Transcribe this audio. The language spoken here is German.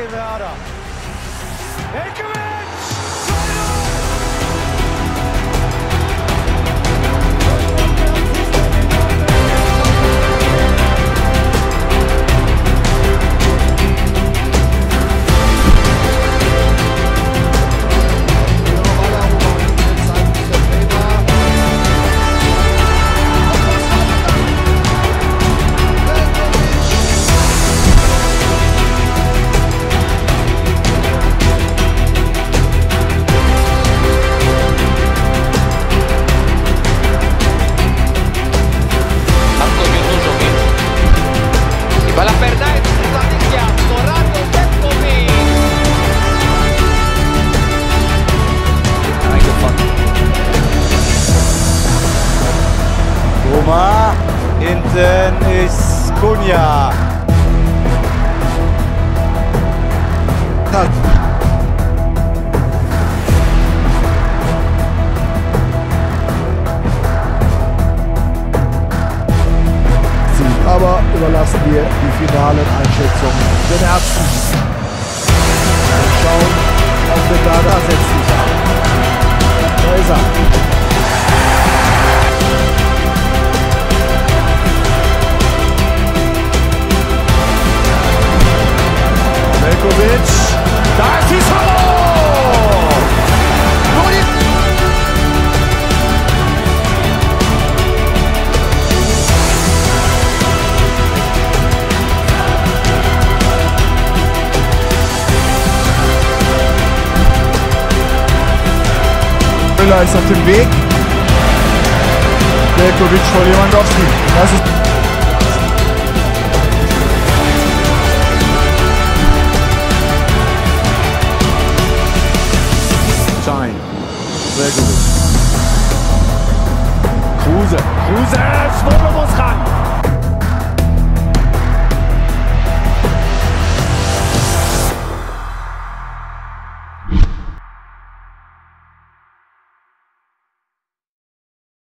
Echeverra. Echeverra! Kunja. Aber überlassen wir die finalen Einschätzungen den Ärzten. Wir schauen, ob der Dada setzt sich Velkovic. Da ist die Müller ist auf dem Weg. Velkovic vor Lewandowski. Das ist Kruse. Kruse, Schwuppe muss ran.